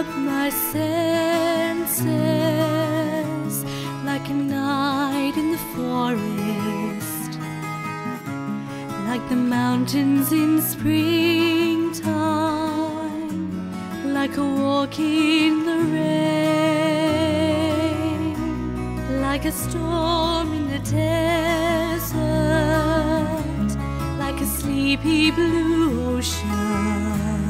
up my senses like a night in the forest, like the mountains in springtime, like a walk in the rain, like a storm in the desert, like a sleepy blue ocean.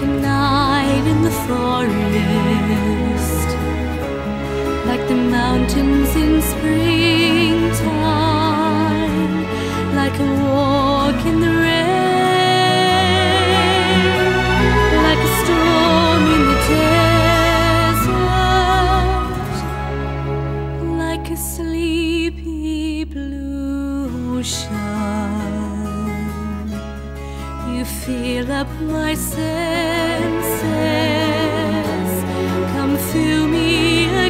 like a night in the forest like the mountains in springtime, like a walk in the fill up my senses. Come fill me again.